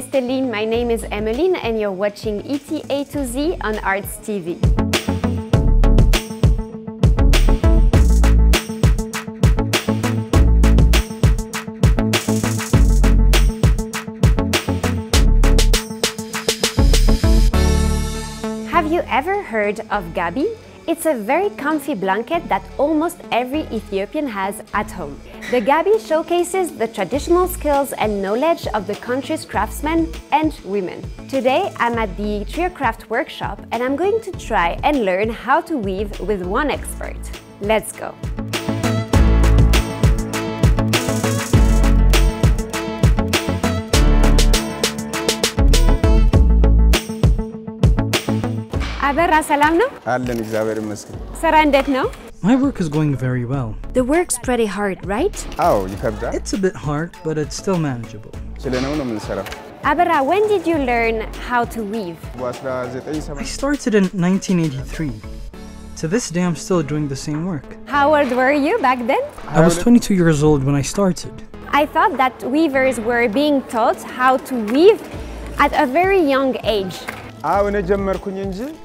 Nesteline, my name is Emmeline and you're watching ET A to Z on Arts TV. Have you ever heard of Gabi? It's a very comfy blanket that almost every Ethiopian has at home. The Gabi showcases the traditional skills and knowledge of the country's craftsmen and women. Today, I'm at the Triocraft workshop and I'm going to try and learn how to weave with one expert. Let's go! አበራ ሰላም ነው? አለን እግዚአብሔር ይመስገን። ስራ እንዴት ነው? My work is going very well. The work's pretty hard, right? Oh, you have that? It's a bit hard, but it's still manageable. Abera, when did you learn how to weave? I started in 1983. To this day, I'm still doing the same work. How old were you back then? I was 22 years old when I started. I thought that weavers were being taught how to weave at a very young age.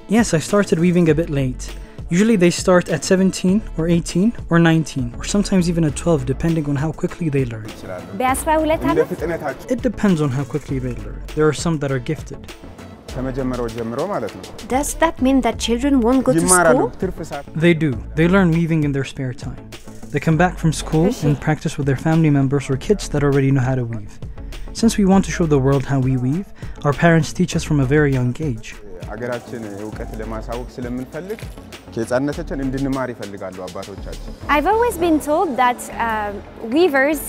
Yes, I started weaving a bit late. Usually they start at 17 or 18 or 19 or sometimes even at 12 depending on how quickly they learn. It depends on how quickly they learn. There are some that are gifted. Does that mean that children won't go to school? They do. They learn weaving in their spare time. They come back from school and practice with their family members or kids that already know how to weave. Since we want to show the world how we weave, our parents teach us from a very young age. ሀገራችን እውቀት ለማሳወቅ ስለምንፈልግ ከህፃነታችን እንድንማር ይፈልጋሉ አባቶቻችን። I've always been told that um, weavers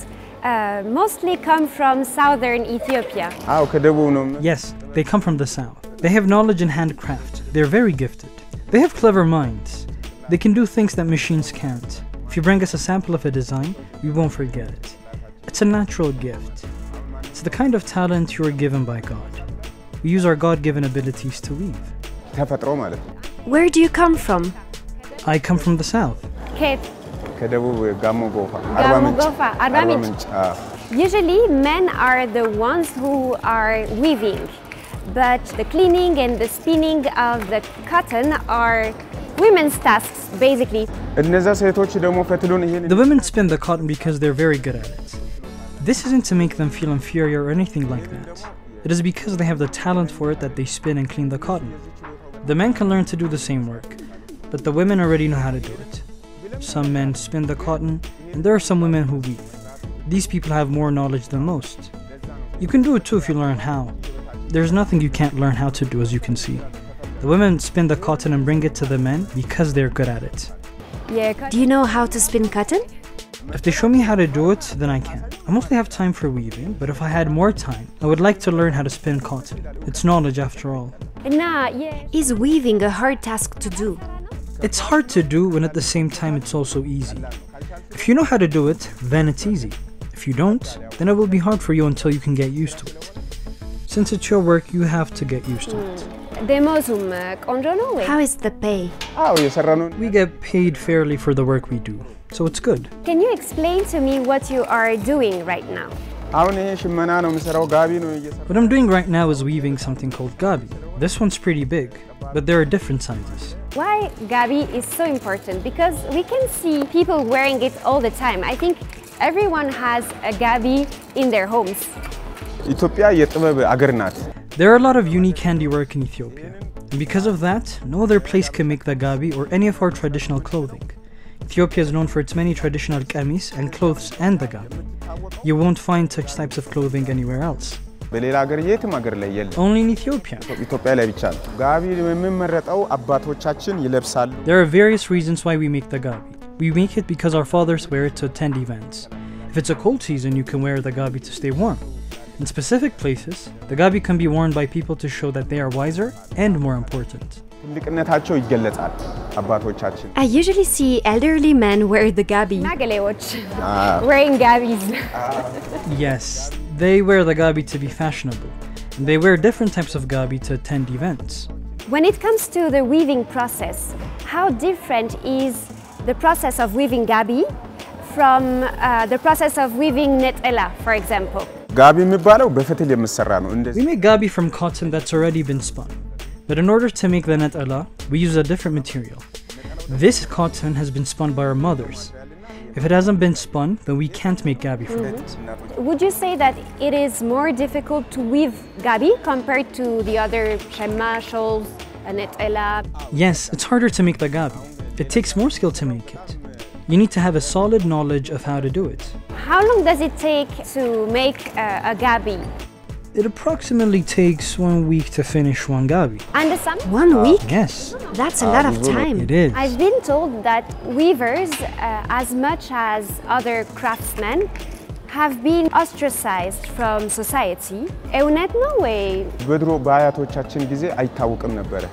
uh, mostly come from southern Ethiopia. አዎ ከደቡብ ነው። Yes, they come from the south. They have knowledge in handcraft. They're very gifted. They have clever minds. They can do things that machines can't. If you bring us a sample of a design, we won't forget it. It's a natural gift. It's the kind of talent you are given by God. We use our God given abilities to weave. Where do you come from? I come from the south. Usually men are the ones who are weaving but the cleaning and the spinning of the cotton are women's tasks basically. The women spin the cotton because they're very good at it. This isn't to make them feel inferior or anything like that. It is because they have the talent for it that they spin and clean the cotton. The men can learn to do the same work, but the women already know how to do it. Some men spin the cotton, and there are some women who weave. These people have more knowledge than most. You can do it too if you learn how. There's nothing you can't learn how to do, as you can see. The women spin the cotton and bring it to the men because they're good at it. Do you know how to spin cotton? If they show me how to do it, then I can. I mostly have time for weaving, but if I had more time, I would like to learn how to spin cotton. It's knowledge after all. Nah, yeah. Is weaving a hard task to do? It's hard to do, when at the same time, it's also easy. If you know how to do it, then it's easy. If you don't, then it will be hard for you until you can get used to it. Since it's your work, you have to get used to it. ደሞዙም ቆንጆ ነው ወይ? How is the pay? አዎ የሰራነውን We get paid fairly for the work we do, so it's good. Can you explain to me what you are doing right now? አሁን ይሄ ሽመና ነው የምሰራው፣ ጋቢ ነው እየሰራ What I'm doing right now is weaving something called gabi. This one's pretty big, but there are different sizes. Why Gabi is so important? Because we can see people wearing it all the time. I think everyone has a Gabi in their homes. ኢትዮጵያ የጥበብ አገር ናት። There are a lot of unique handiwork in Ethiopia, and because of that, no other place can make the gabi or any of our traditional clothing. Ethiopia is known for its many traditional kamis and clothes and the gabi. You won't find such types of clothing anywhere else, በሌላ ሀገር የትም ሀገር ላይ የለም፣ only in Ethiopia. ኢትዮጵያ ላይ ብቻ ነው። ጋቢ የሚመረጠው አባቶቻችን ይለብሳሉ። There are various reasons why we make the gabi. We make it because our fathers wear it to attend events. If it's a cold season, you can wear the gabi to stay warm. In specific places, the Gabi can be worn by people to show that they are wiser and more important. I usually see elderly men wear the Gabi. Wearing Gabis. yes, they wear the Gabi to be fashionable. And they wear different types of Gabi to attend events. When it comes to the weaving process, how different is the process of weaving Gabi from uh, the process of weaving Netela, for example? we make gabi from cotton that's already been spun. But in order to make the netela, we use a different material. This cotton has been spun by our mothers. If it hasn't been spun, then we can't make gabi from mm it. Would you say that it is more difficult to weave gabi compared to the other shema, shawls. Yes, it's harder to make the gabi. It takes more skill to make it You need to have a solid knowledge of how to do it. How long does it take to make uh, a gabi? It approximately takes one week to finish one gabi. And the sum? One week? Yes, That's a lot of time. it is. I've been told that weavers, uh, as much as other craftsmen, have been ostracized from society. እውነት ነው ወይ? በድሮ በአያቶቻችን ጊዜ አይታወቅም ነበረ።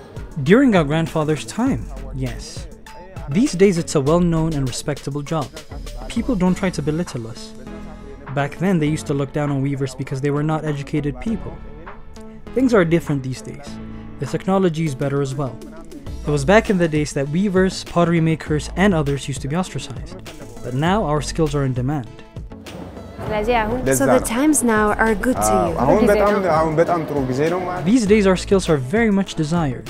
During our grandfather's time, yes. These days it's a well-known and respectable job. People don't try to belittle us. Back then they used to look down on weavers because they were not educated people. Things are different these days. The technology is better as well. It was back in the days that weavers, pottery makers, and others used to be ostracized. But now our skills are in demand. So the times now are good to you. These days our skills are very much desired.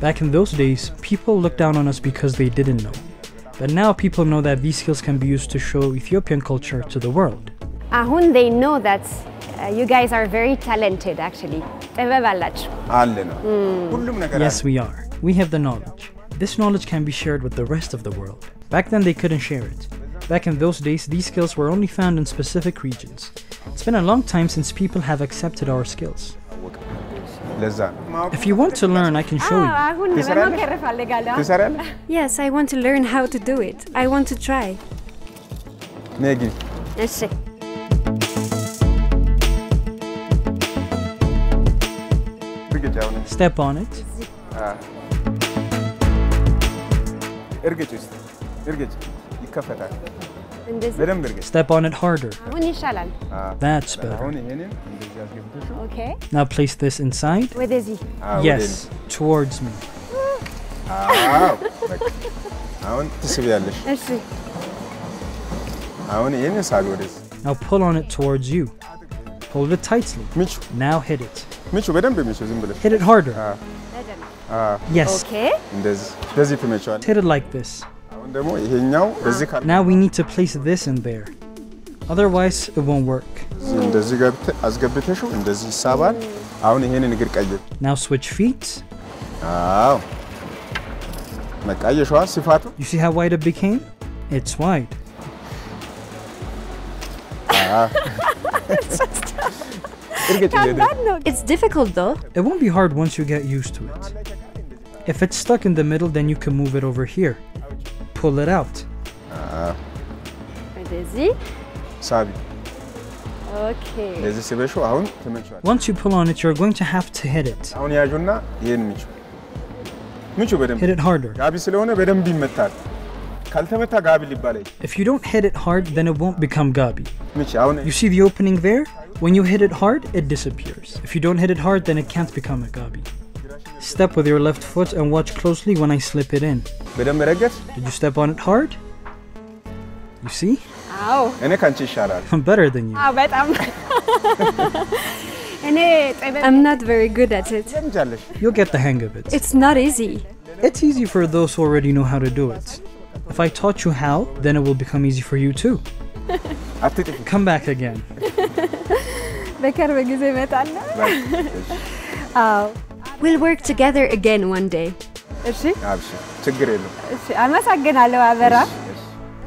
Back in those days, people looked down on us because they didn't know. But now people know that these skills can be used to show Ethiopian culture to the world. Ahun, they know that uh, you guys are very talented actually. Mm. Yes, we are. We have the knowledge. This knowledge can be shared with the rest of the world. Back then, they couldn't share it. Back in those days, these skills were only found in specific regions. It's been a long time since people have accepted our skills. If you want to learn, I can show ah, you. Yes, I want to learn how to do it. I want to try. Step on it. Step on it harder. That's better. Okay. Now place this inside. Yes, towards me. now pull on it towards you. Hold it tightly. Now hit it. Hit it harder. Yes. Okay. Hit it like this. Ah. Now we need to place this in there. Otherwise, it won't work. Now switch feet. You see how wide it became? It's wide. it's difficult though. It won't be hard once you get used to it. If it's stuck in the middle, then you can move it over here Pull it out. ወደዚህ ሳቢ ኦኬ እንደዚህ ስበሽው አሁን ትመጪዋለሽ። Once you pull on it, you're going to have to hit it. አሁን ያዡና ይሄን ምቹ ምቹ በደንብ Hit it harder. ጋቢ ስለሆነ በደንብ ይመታል። ካልተመታ ጋቢ ሊባል አይችልም። If you don't hit it hard, then it won't become gabi. ምች አሁን You see the opening there? When you hit it hard, it disappears. If you don't hit it hard, then it can't become a gabi. Step with your left foot and watch closely when I slip it in. Did you step on it hard? You see? Ow. I'm better than you. I'm not very good at it. You'll get the hang of it. It's not easy. It's easy for those who already know how to do it. If I taught you how, then it will become easy for you too. Come back again. We'll work together again one day.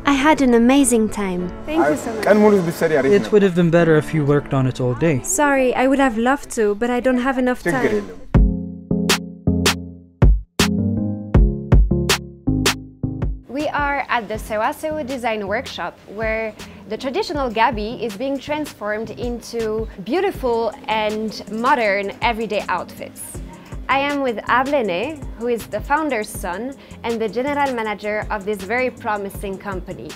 I had an amazing time. Thank you so much. It would have been better if you worked on it all day. Sorry, I would have loved to, but I don't have enough time. We are at the Sewaseu Design Workshop where the traditional gabi is being transformed into beautiful and modern everyday outfits. I am with Ablene, who is the founder's son and the general manager of this very promising company.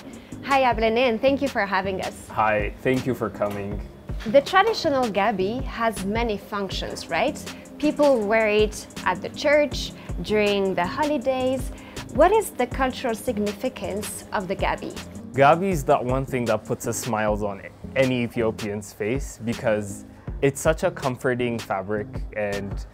Hi Ablene and thank you for having us. Hi, thank you for coming. The traditional gabi has many functions, right? People wear it at the church, during the holidays. What is the cultural significance of the gabi? Gabi is that one thing that puts a smile on any Ethiopian's face because it's such a comforting fabric and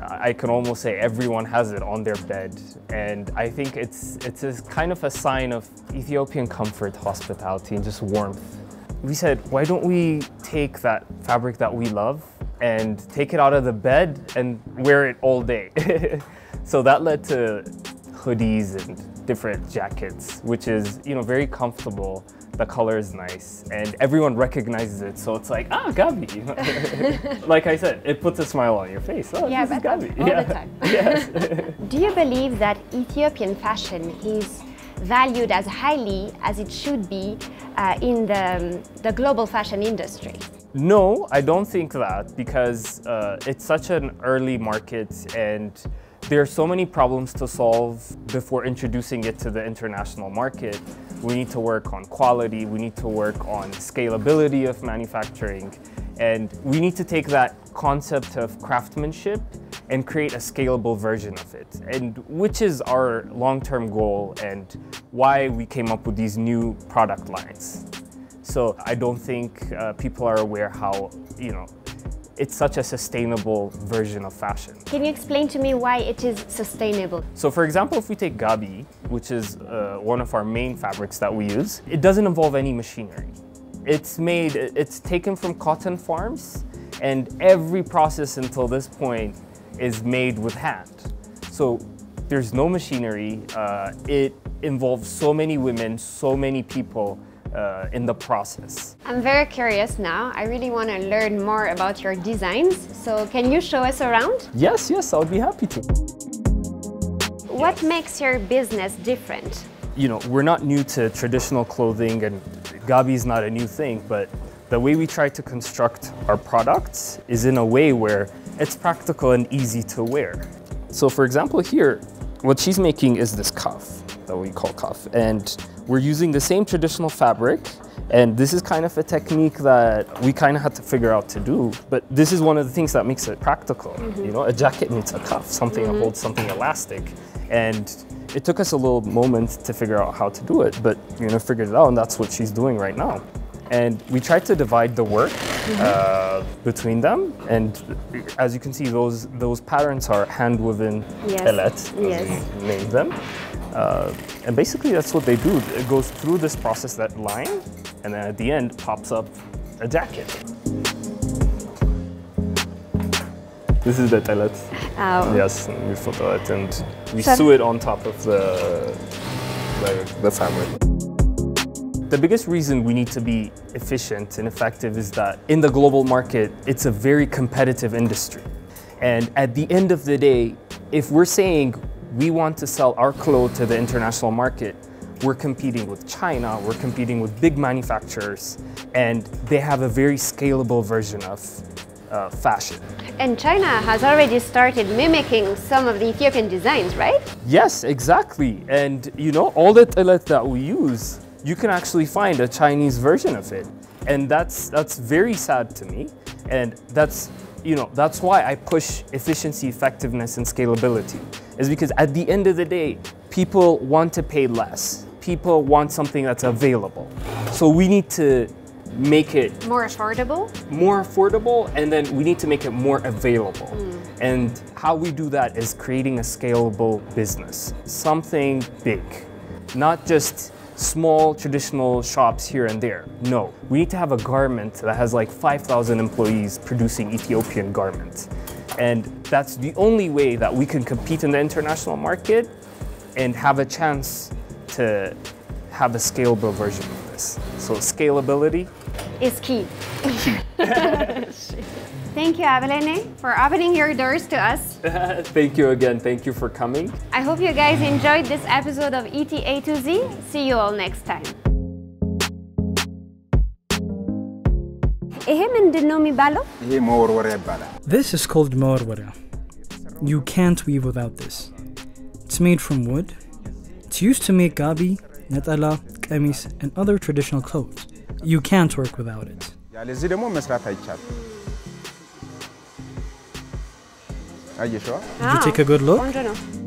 I can almost say everyone has it on their bed. And I think it's, it's a kind of a sign of Ethiopian comfort, hospitality, and just warmth. We said, why don't we take that fabric that we love and take it out of the bed and wear it all day? so that led to hoodies and different jackets, which is, you know, very comfortable. The color is nice and everyone recognizes it. So it's like, ah, Gabi. like I said, it puts a smile on your face. Oh, Yeah, this is Gabi. all the time. yes. Do you believe that Ethiopian fashion is valued as highly as it should be uh, in the, the global fashion industry? No, I don't think that because uh, it's such an early market and there are so many problems to solve before introducing it to the international market. We need to work on quality, we need to work on scalability of manufacturing, and we need to take that concept of craftsmanship and create a scalable version of it, and which is our long-term goal and why we came up with these new product lines. So I don't think uh, people are aware how, you know, it's such a sustainable version of fashion. Can you explain to me why it is sustainable? So for example, if we take Gabi, which is uh, one of our main fabrics that we use, it doesn't involve any machinery. It's made, it's taken from cotton farms and every process until this point is made with hand. So there's no machinery. Uh, it involves so many women, so many people uh, in the process. I'm very curious now. I really want to learn more about your designs. So, can you show us around? Yes, yes, I would be happy to. What makes your business different? You know, we're not new to traditional clothing and Gabi is not a new thing, but the way we try to construct our products is in a way where it's practical and easy to wear. So for example here, what she's making is this cuff that we call cuff. And we're using the same traditional fabric. And this is kind of a technique that we kind of had to figure out to do, but this is one of the things that makes it practical. Mm-hmm. You know, a jacket needs a cuff, something that mm-hmm. holds something elastic. And it took us a little moment to figure out how to do it, but you know, figured it out, and that's what she's doing right now. And we tried to divide the work uh, between them, and as you can see, those those patterns are hand woven Yes, telet, as yes. we named them. Uh, and basically, that's what they do. It goes through this process, that line, and then at the end pops up a jacket. This is the telet. Oh. Yes, and we photo it and we So- sew it on top of the, the, the fabric. The biggest reason we need to be efficient and effective is that in the global market, it's a very competitive industry. And at the end of the day, if we're saying we want to sell our clothes to the international market, we're competing with China, we're competing with big manufacturers, and they have a very scalable version of uh, fashion. And China has already started mimicking some of the Ethiopian designs, right? Yes, exactly. And you know, all the telet that we use, you can actually find a Chinese version of it. And that's that's very sad to me. And that's you know, that's why I push efficiency, effectiveness, and scalability. Is because at the end of the day, people want to pay less. People want something that's available. So we need to make it More affordable? more affordable and then we need to make it more available. Hmm. And how we do that is creating a scalable business, something big, not just small traditional shops here and there. No, we need to have a garment that has like 5,000 employees producing Ethiopian garments. And that's the only way that we can compete in the international market and have a chance to have a scalable version of this. So scalability is key. Thank you, Avelene, for opening your doors to us. Thank you again. Thank you for coming. I hope you guys enjoyed this episode of ET A to Z. See you all next time. Eh, this is called مورورة. You can't weave without this. It's made from wood. It's used to make gabi, netela, kamis, and other traditional clothes. You can't work without it. Are you sure? Did ah, you take a good look?